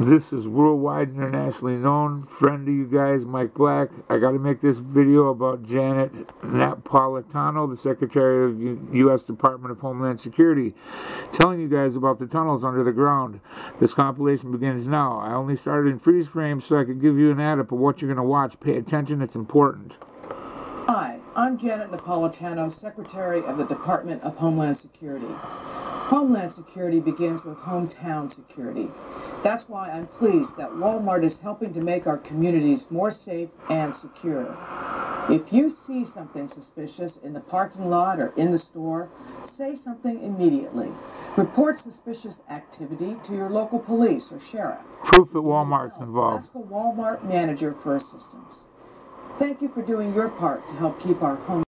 This is worldwide, internationally known friend of you guys, Mike Black. I got to make this video about Janet Napolitano, the Secretary of U U.S. Department of Homeland Security, telling you guys about the tunnels under the ground. This compilation begins now. I only started in freeze frame so I could give you an add up of what you're going to watch. Pay attention, it's important. Hi, I'm Janet Napolitano, Secretary of the Department of Homeland Security. Homeland Security begins with hometown security. That's why I'm pleased that Walmart is helping to make our communities more safe and secure. If you see something suspicious in the parking lot or in the store, say something immediately. Report suspicious activity to your local police or sheriff. Proof that Walmart's involved. Ask a Walmart manager for assistance. Thank you for doing your part to help keep our home.